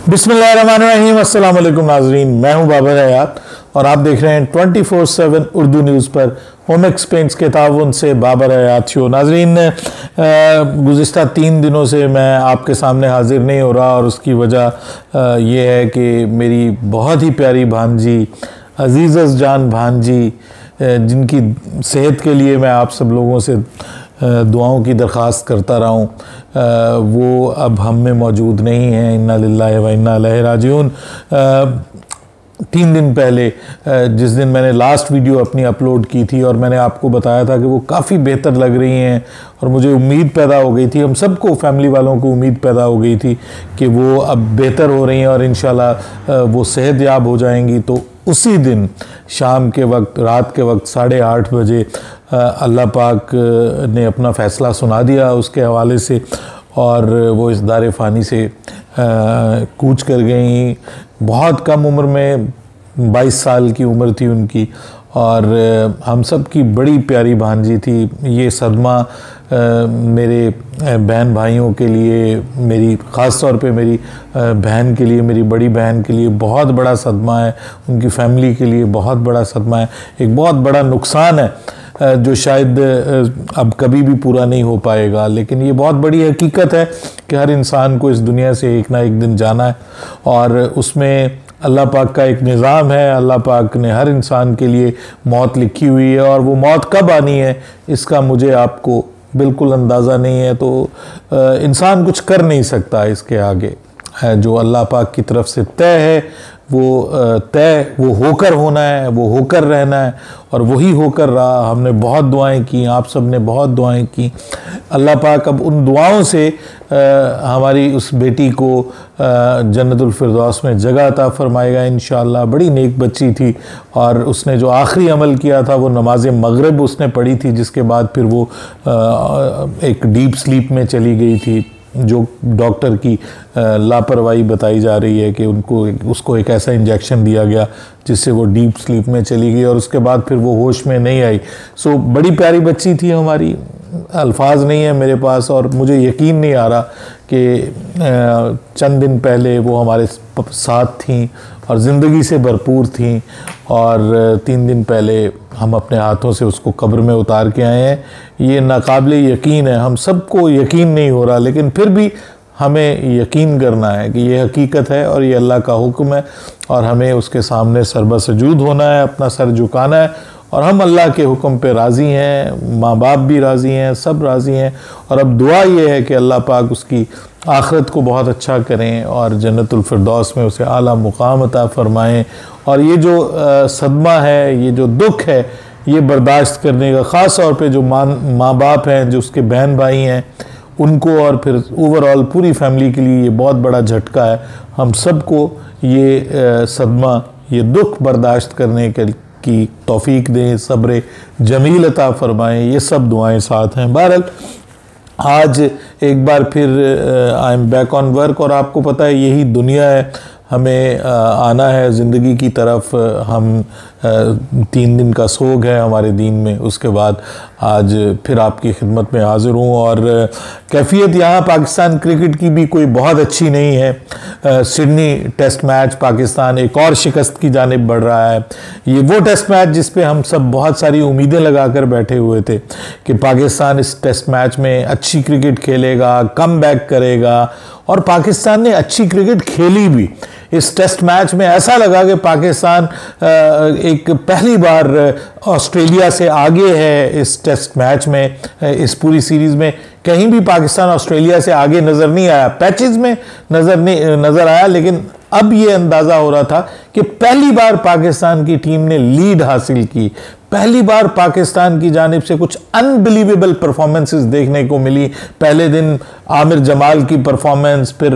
अस्सलाम वालेकुम नाजरीन, मैं हूँ बाबर हयात और आप देख रहे हैं 24/7 उर्दू न्यूज़ पर होम एक्सपेंस के ताउन से बाबर हयात शो नाजरीन गुज्त तीन दिनों से मैं आपके सामने हाजिर नहीं हो रहा और उसकी वजह ये है कि मेरी बहुत ही प्यारी भांजी, अज़ीज़ जान भांजी जिनकी सेहत के लिए मैं आप सब लोगों से दुआओं की दरख्वास्त करता रहा हूँ। वो अब हम में मौजूद नहीं हैं। इन्ना लाला व इन्ना तीन दिन पहले जिस दिन मैंने लास्ट वीडियो अपनी अपलोड की थी और मैंने आपको बताया था कि वो काफ़ी बेहतर लग रही हैं और मुझे उम्मीद पैदा हो गई थी। हम सबको फैमिली वालों को उम्मीद पैदा हो गई थी कि वो अब बेहतर हो रही हैं और इन वो सेहत याब हो जाएँगी। तो उसी दिन, शाम के वक्त, रात के वक्त, साढ़े आठ बजे अल्लाह पाक ने अपना फ़ैसला सुना दिया उसके हवाले से और वो इस दार फ़ानी से कूच कर गई। बहुत कम उम्र में 22 साल की उम्र थी उनकी और हम सब की बड़ी प्यारी भांजी थी। ये सदमा मेरे बहन भाइयों के लिए मेरी, ख़ास तौर पे मेरी बहन के लिए, मेरी बड़ी बहन के लिए बहुत बड़ा सदमा है। उनकी फैमिली के लिए बहुत बड़ा सदमा है। एक बहुत बड़ा नुकसान है। जो शायद अब कभी भी पूरा नहीं हो पाएगा, लेकिन ये बहुत बड़ी हकीकत है कि हर इंसान को इस दुनिया से एक ना एक दिन जाना है और उसमें अल्लाह पाक का एक निज़ाम है, अल्लाह पाक ने हर इंसान के लिए मौत लिखी हुई है और वो मौत कब आनी है, इसका मुझे आपको बिल्कुल अंदाज़ा नहीं है तो इंसान कुछ कर नहीं सकता इसके आगे। जो अल्लाह पाक की तरफ़ से तय है वो तय वो होकर होना है वो होकर रहना है और वही होकर रहा। हमने बहुत दुआएँ की आप सबने बहुत दुआएँ की। अल्लाह पाक अब उन दुआओं से आ, हमारी उस बेटी को जन्नतफरदौस में जगह अता फरमाएगा इन बड़ी नेक बच्ची थी और उसने जो आखिरी अमल किया था वो नमाज़ मगरब उसने पढ़ी थी जिसके बाद फिर वो आ, एक डीप स्लीप में चली गई थी। जो डॉक्टर की लापरवाही बताई जा रही है कि उनको उसको एक ऐसा इंजेक्शन दिया गया जिससे वो डीप स्लीप में चली गई और उसके बाद फिर वो होश में नहीं आई। सो बड़ी प्यारी बच्ची थी हमारी। अल्फाज नहीं है मेरे पास और मुझे यकीन नहीं आ रहा कि चंद दिन पहले वो हमारे साथ थी और ज़िंदगी से भरपूर थी और तीन दिन पहले हम अपने हाथों से उसको कब्र में उतार के आए हैं। ये नाकबिल यकीन है, हम सबको यकीन नहीं हो रहा, लेकिन फिर भी हमें यकीन करना है कि ये हकीकत है और ये अल्लाह का हुक्म है और हमें उसके सामने सरबसजूद होना है, अपना सर झुकाना है और हम अल्लाह के हुक्म पे राज़ी हैं, माँ बाप भी राज़ी हैं, सब राज़ी हैं और अब दुआ ये है कि अल्लाह पाक उसकी आखरत को बहुत अच्छा करें और जन्नतफरदौस में उसे आला मुकाम अता फ़रमाएँ। और ये जो सदमा है, ये जो दुख है, ये बर्दाश्त करने का ख़ास तौर पर जो माँ माँ बाप हैं, जो उसके बहन भाई हैं, उनको और फिर ओवरऑल पूरी फैमिली के लिए ये बहुत बड़ा झटका है। हम सबको ये सदमा, ये दुख बर्दाश्त करने के की तौफीक दें, सब्र जमील अता फ़रमाएँ। ये सब दुआएँ साथ हैं। बहरहाल आज एक बार फिर I am back on work और आपको पता है यही दुनिया है। हमें आना है ज़िंदगी की तरफ़। हम तीन दिन का सोग है हमारे दीन में। उसके बाद आज फिर आपकी खिदमत में हाज़िर हूँ और कैफियत यहाँ पाकिस्तान क्रिकेट की भी कोई बहुत अच्छी नहीं है। सिडनी टेस्ट मैच पाकिस्तान एक और शिकस्त की जानब बढ़ रहा है। ये वो टेस्ट मैच जिस पे हम सब बहुत सारी उम्मीदें लगा कर बैठे हुए थे कि पाकिस्तान इस टेस्ट मैच में अच्छी क्रिकेट खेलेगा, कम बैक करेगा और पाकिस्तान ने अच्छी क्रिकेट खेली भी। इस टेस्ट मैच में ऐसा लगा कि पाकिस्तान एक पहली बार ऑस्ट्रेलिया से आगे है इस टेस्ट मैच में इस पूरी सीरीज़ में। कहीं भी पाकिस्तान ऑस्ट्रेलिया से आगे नज़र नहीं आया। पैचेस में नज़र नहीं नज़र आया, लेकिन अब ये अंदाज़ा हो रहा था कि पहली बार पाकिस्तान की टीम ने लीड हासिल की। पहली बार पाकिस्तान की जानब से कुछ अनबिलीवेबल परफॉर्मेंसेस देखने को मिली। पहले दिन आमिर जमाल की परफॉर्मेंस फिर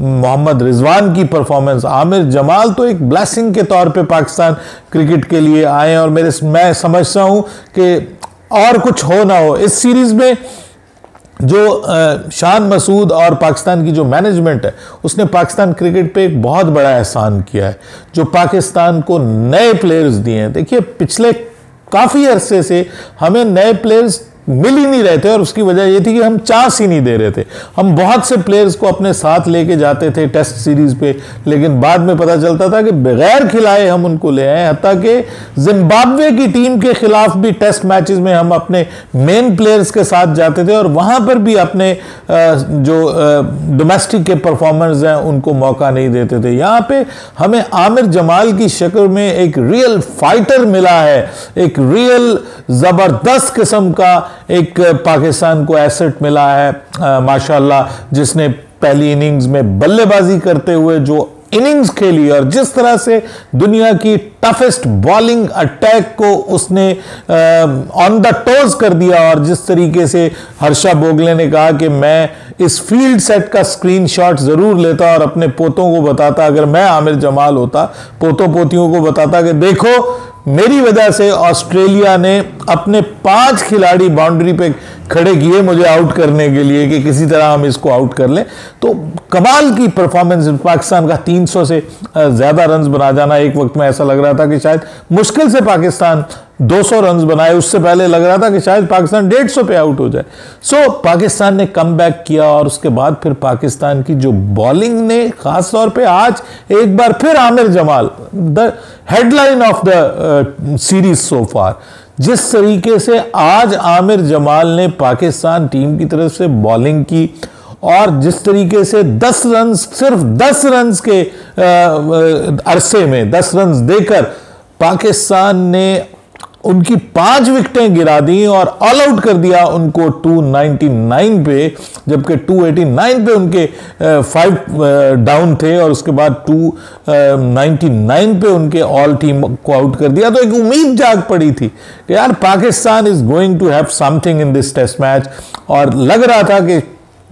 मोहम्मद रिजवान की परफॉर्मेंस आमिर जमाल तो एक ब्लेसिंग के तौर पे पाकिस्तान क्रिकेट के लिए आए और मेरे, मैं समझता हूँ कि और कुछ हो ना हो। इस सीरीज़ में जो शान मसूद और पाकिस्तान की जो मैनेजमेंट है, उसने पाकिस्तान क्रिकेट पे एक बहुत बड़ा एहसान किया है, जो पाकिस्तान को नए प्लेयर्स दिए हैं। देखिए, पिछले काफ़ी अरसे से हमें नए प्लेयर्स मिल ही नहीं रहे थे और उसकी वजह ये थी कि हम चांस ही नहीं दे रहे थे। हम बहुत से प्लेयर्स को अपने साथ लेके जाते थे टेस्ट सीरीज़ पे, लेकिन बाद में पता चलता था कि बगैर खिलाए हम उनको ले आए हती कि जिम्बाब्वे की टीम के खिलाफ भी टेस्ट मैचेस में हम अपने मेन प्लेयर्स के साथ जाते थे और वहाँ पर भी अपने जो डोमेस्टिक के परफॉर्मर्स हैं, उनको मौका नहीं देते थे। यहाँ पे हमें आमिर जमाल की शक्ल में एक रियल फाइटर मिला है, एक रियल ज़बरदस्त किस्म का एक पाकिस्तान को एसेट मिला है माशाल्लाह, जिसने पहली इनिंग्स में बल्लेबाजी करते हुए जो इनिंग्स खेली और जिस तरह से दुनिया की टफेस्ट बॉलिंग अटैक को उसने ऑन द टोज कर दिया और जिस तरीके से हर्षा बोगले ने कहा कि मैं इस फ़ील्ड सेट का स्क्रीनशॉट ज़रूर लेता और अपने पोतों को बताता, अगर मैं आमिर जमाल होता पोतों पोतियों को बताता कि देखो मेरी वजह से ऑस्ट्रेलिया ने अपने पाँच खिलाड़ी बाउंड्री पे खड़े किए मुझे आउट करने के लिए कि किसी तरह हम इसको आउट कर लें। तो कमाल की परफॉर्मेंस पाकिस्तान का 300 से ज़्यादा रन बना जाना एक वक्त में ऐसा लग रहा था कि शायद मुश्किल से पाकिस्तान 200 रन्स बनाए उससे पहले लग रहा था कि शायद पाकिस्तान 150 पे आउट हो जाए। सो so, पाकिस्तान ने कम किया और उसके बाद फिर पाकिस्तान की जो बॉलिंग ने खास तौर पे आज एक बार फिर Aamir Jamal the headline of the series so far जिस तरीके से आज आमिर जमाल ने पाकिस्तान टीम की तरफ़ से बॉलिंग की और जिस तरीके से 10 रन सिर्फ़ 10 रन के अरसे में 10 रन देकर पाकिस्तान ने उनकी पाँच विकेटें गिरा दी और ऑल आउट कर दिया उनको 299 पे, जबकि 289 पे उनके फाइव डाउन थे और उसके बाद 299 पे उनके ऑल टीम को आउट कर दिया। तो एक उम्मीद जाग पड़ी थी कि यार Pakistan is going to have something in this test match और लग रहा था कि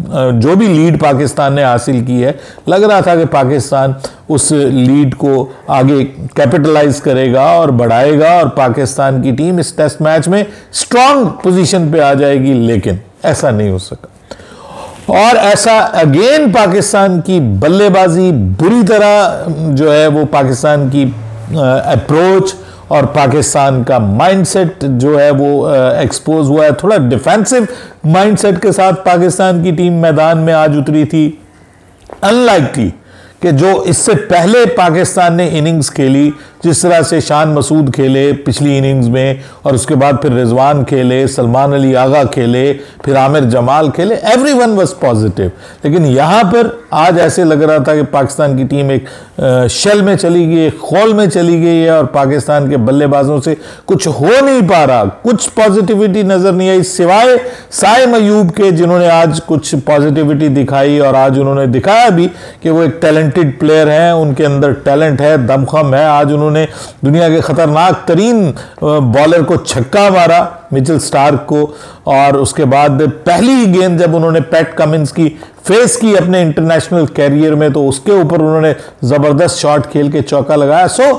जो भी लीड पाकिस्तान ने हासिल की है, लग रहा था कि पाकिस्तान उस लीड को आगे कैपिटलाइज करेगा और बढ़ाएगा और पाकिस्तान की टीम इस टेस्ट मैच में स्ट्रांग पोजीशन पे आ जाएगी, लेकिन ऐसा नहीं हो सका। और ऐसा अगेन पाकिस्तान की बल्लेबाजी बुरी तरह जो है वो पाकिस्तान की अप्रोच और पाकिस्तान का माइंडसेट जो है वो एक्सपोज हुआ है। थोड़ा डिफेंसिव माइंडसेट के साथ पाकिस्तान की टीम मैदान में आज उतरी थी। अनलाइकली कि जो इससे पहले पाकिस्तान ने इनिंग्स खेली, जिस तरह से शान मसूद खेले पिछली इनिंग्स में, और उसके बाद फिर रिजवान खेले, सलमान अली आगा खेले, फिर आमिर जमाल खेले एवरी वन वॉज़ पॉजिटिव लेकिन यहाँ पर आज ऐसे लग रहा था कि पाकिस्तान की टीम एक शेल में चली गई, एक खोल में चली गई है और पाकिस्तान के बल्लेबाजों से कुछ हो नहीं पा रहा। कुछ पॉजिटिविटी नज़र नहीं आई, सिवाय साय मयूब के, जिन्होंने आज कुछ पॉजिटिविटी दिखाई और आज उन्होंने दिखाया भी कि वो एक टैलेंटेड प्लेयर हैं, उनके अंदर टैलेंट है, दमखम है। आज उन्होंने दुनिया के ख़तरनाक तरीन बॉलर को छक्का मारा। मिचल स्टार्क को, और उसके बाद पहली गेंद जब उन्होंने पैट कमिंस की, फेस की अपने इंटरनेशनल कैरियर में तो उसके ऊपर उन्होंने ज़बरदस्त शॉट खेल के चौका लगाया। So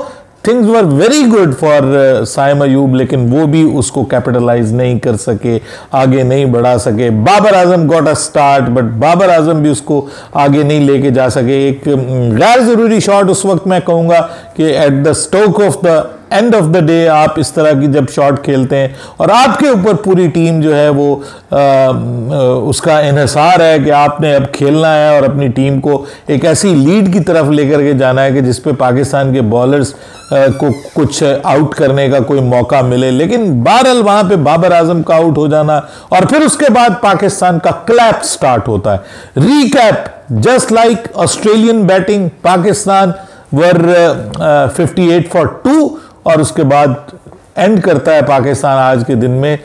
things were very good for Saim Ayub लेकिन वो भी उसको कैपिटलाइज नहीं कर सके, आगे नहीं बढ़ा सके। Babar Azam got a start but Babar Azam भी उसको आगे नहीं लेके जा सके। एक गैर ज़रूरी शॉट उस वक्त मैं कहूँगा कि at the stroke of the end of the day आप इस तरह की जब शॉट खेलते हैं और आपके ऊपर पूरी टीम जो है वो आ, उसका इहसार है कि आपने अब खेलना है और अपनी टीम को एक ऐसी लीड की तरफ़ लेकर के जाना है कि जिसपे पाकिस्तान के बॉलर्स को कुछ आउट करने का कोई मौका मिले। लेकिन बहरल वहाँ पे बाबर आज़म का आउट हो जाना और फिर उसके बाद पाकिस्तान का क्लैप स्टार्ट होता है। Recap just like Australian batting Pakistan were fifty eight for two और उसके बाद एंड करता है पाकिस्तान आज के दिन में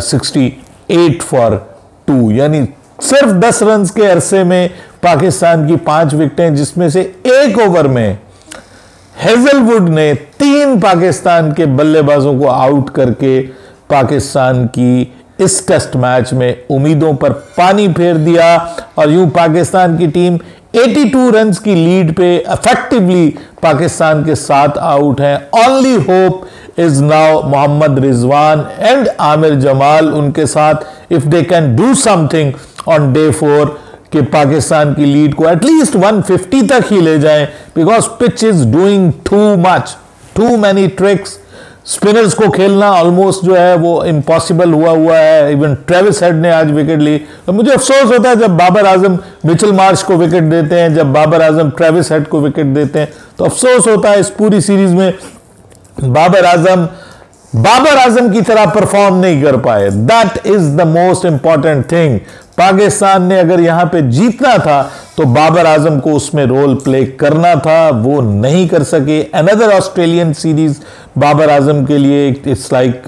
सिक्सटी एट फॉर टू यानी सिर्फ़ दस रन के अरसे में पाकिस्तान की पाँच विकेटें जिसमें से एक ओवर में हेजलवुड ने तीन पाकिस्तान के बल्लेबाजों को आउट करके पाकिस्तान की इस टेस्ट मैच में उम्मीदों पर पानी फेर दिया। और यूँ पाकिस्तान की टीम 82 रन्स की लीड पे इफेक्टिवली पाकिस्तान के साथ आउट हैं। Only hope is now Mohammad Rizwan and Aamir Jamal उनके साथ if they can do something on day four कि पाकिस्तान की लीड को एटलीस्ट 150 तक ही ले जाएँ because pitch is doing too much too many tricks spinners को खेलना ऑलमोस्ट जो है वो इम्पॉसिबल हुआ हुआ है। इवन ट्रेविस हेड ने आज विकेट ली। तो मुझे अफसोस होता है जब बाबर आज़म मिचल मार्च को विकेट देते हैं, जब बाबर आज़म ट्रेविस हेड को विकेट देते हैं तो अफसोस होता है इस पूरी सीरीज़ में बाबर आज़म बाबर आज़म की तरह परफॉर्म नहीं कर पाए। That is the most important thing Pakistan ने अगर यहाँ पे जीतना था तो बाबर आज़म को उसमें रोल प्ले करना था, वो नहीं कर सके। Another Australian series Babar Azam के लिए it's like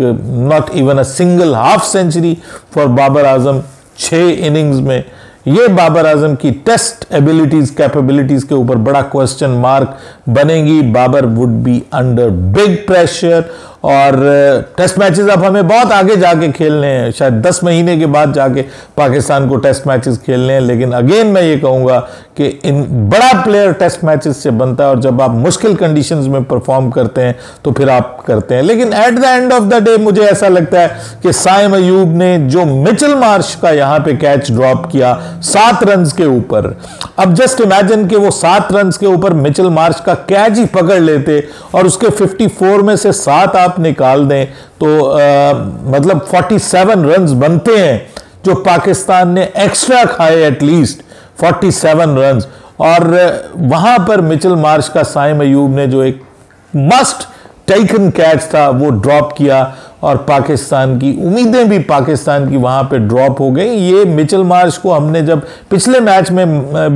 not even a single half century for Babar Azam, छह इनिंग्स में। ये बाबर आज़म की टेस्ट एबिलिटीज कैपेबिलिटीज के ऊपर बड़ा क्वेश्चन मार्क बनेगी। Babar would be under big pressure और टेस्ट मैचेस अब हमें बहुत आगे जाके खेलने हैं। शायद 10 महीने के बाद जाके पाकिस्तान को टेस्ट मैचेस खेलने हैं। लेकिन अगेन मैं ये कहूँगा कि इन बड़ा प्लेयर टेस्ट मैचेस से बनता है और जब आप मुश्किल कंडीशंस में परफॉर्म करते हैं तो फिर आप करते हैं। लेकिन at the end of the day मुझे ऐसा लगता है कि साइम अयूब ने जो मिचल मार्श का यहाँ पे कैच ड्रॉप किया, सात रन के ऊपर। अब जस्ट इमेजिन कि वो सात रन के ऊपर मिचल मार्श का कैच ही पकड़ लेते और उसके 54 में से सात आप निकाल दें तो आ, मतलब 47 रन बनते हैं जो पाकिस्तान ने एक्स्ट्रा खाए एटलीस्ट 47 रन और वहाँ पर मिचल मार्श का साइम अयूब ने जो एक मस्ट टेकन कैच था वो ड्रॉप किया। और पाकिस्तान की उम्मीदें भी पाकिस्तान की वहाँ पे ड्रॉप हो गई। ये मिचल मार्च को हमने जब पिछले मैच में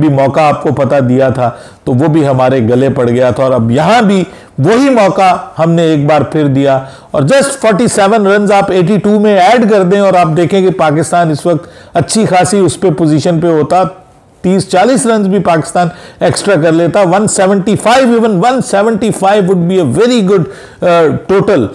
भी मौका आपको पता दिया था तो वो भी हमारे गले पड़ गया था और अब यहाँ भी वही मौका हमने एक बार फिर दिया। और जस्ट 47 रन आप 82 में ऐड कर दें और आप देखें कि पाकिस्तान इस वक्त अच्छी खासी उस पर पोजीशन पे होता। तीस चालीस रन भी पाकिस्तान एक्स्ट्रा कर लेता। 175 even 175 would be a very good total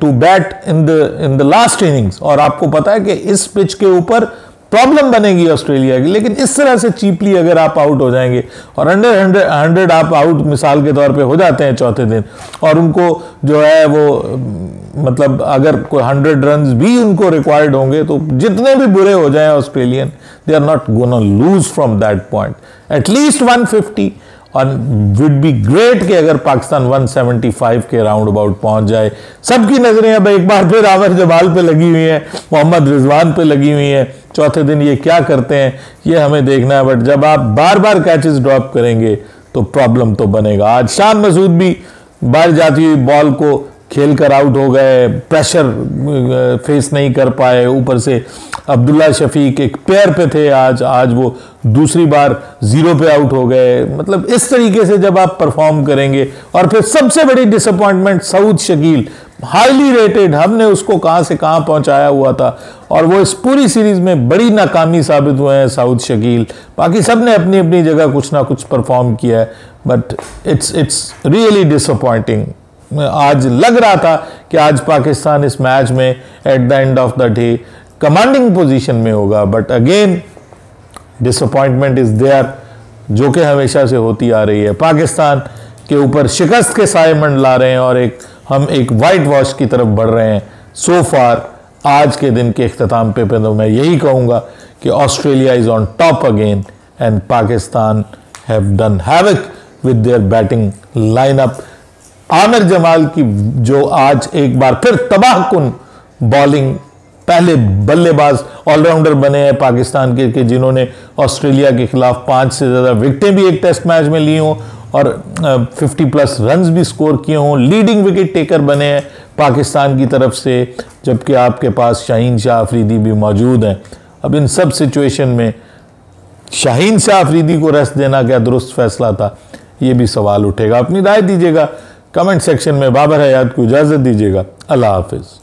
to bat in the in the last innings और आपको पता है कि इस पिच के ऊपर प्रॉब्लम बनेगी ऑस्ट्रेलिया की, लेकिन इस तरह से चीपली अगर आप आउट हो जाएँगे, और हंड्रेड हंड्रेड हंड्रेड आप आउट मिसाल के तौर पे हो जाते हैं चौथे दिन, और उनको जो है वो मतलब अगर कोई हंड्रेड रन भी उनको रिक्वायर्ड होंगे तो जितने भी बुरे हो जाए Australian they are not gonna lose from that point at least 150 और विड बी ग्रेट कि अगर पाकिस्तान 175 के राउंड अबाउट पहुँच जाए। सबकी नज़रें अब एक बार फिर आवर जमाल पे लगी हुई हैं, मोहम्मद रिजवान पे लगी हुई हैं। चौथे दिन ये क्या करते हैं, ये हमें देखना है। बट जब आप बार बार कैचेस ड्रॉप करेंगे तो प्रॉब्लम तो बनेगा। आज शान मसूद भी बाहर जाती हुई बॉल को खेल कर आउट हो गए प्रेशर फेस नहीं कर पाए, ऊपर से अब्दुल्ला शफीक एक पैर पे थे आज आज वो दूसरी बार ज़ीरो पे आउट हो गए। मतलब इस तरीके से जब आप परफॉर्म करेंगे, और फिर सबसे बड़ी disappointment Saud Shakeel highly rated हमने उसको कहाँ से कहाँ पहुँचाया हुआ था, और वो इस पूरी सीरीज़ में बड़ी नाकामी साबित हुए हैं साउथ शकील। बाकी सबने अपनी अपनी जगह कुछ ना कुछ परफॉर्म किया है but it's it's really disappointing आज लग रहा था कि आज पाकिस्तान इस मैच में at the end of the day commanding position में होगा। But again disappointment is there जो कि हमेशा से होती आ रही है। पाकिस्तान के ऊपर शिकस्त के साय मंडला रहे हैं और एक हम एक वाइट वॉश की तरफ़ बढ़ रहे हैं। सो फार आज के दिन के अख्ताम पे, तो मैं यही कहूँगा कि Australia is on top again and Pakistan have done havoc with their batting lineup Aamir Jamal की जो आज एक बार फिर तबाह कुन बॉलिंग पहले बल्लेबाज ऑलराउंडर बने हैं पाकिस्तान के, के जिन्होंने ऑस्ट्रेलिया के खिलाफ पाँच से ज़्यादा विकटें भी एक टेस्ट मैच में ली हों और 50 प्लस रन भी स्कोर किए हों। लीडिंग विकेट टेकर बने हैं पाकिस्तान की तरफ़ से जबकि आपके पास शाहीन शाह आफरीदी भी मौजूद हैं। अब इन सब सिचुएशन में शाहीन शाह अफरीदी को रेस्ट देना क्या दुरुस्त फैसला था? ये भी सवाल उठेगा। अपनी राय दीजिएगा। कमेंट सेक्शन में बाबर हयात को इजाज़त दीजिएगा। अल्लाह हाफिज़।